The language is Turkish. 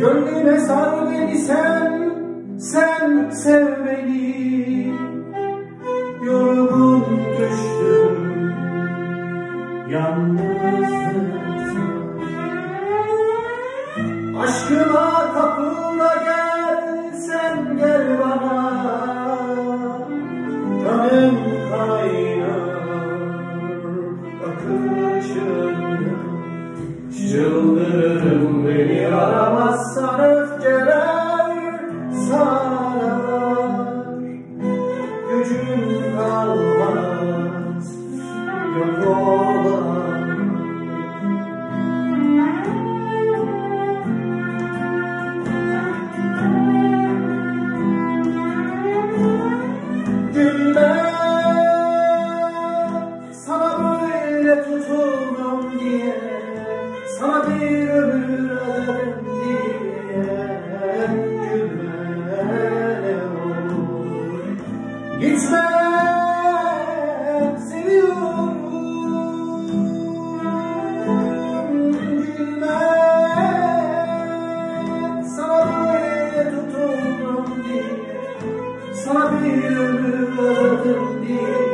Gönlüme sar beni sen, sen sev beni. Yorgun düştüm, yalnızlıkta Aşkıma kapıla gel, sen gel bana. Kanım kaynar, bir ömür ederim diye Gülme olur sana bir ömür verdim diye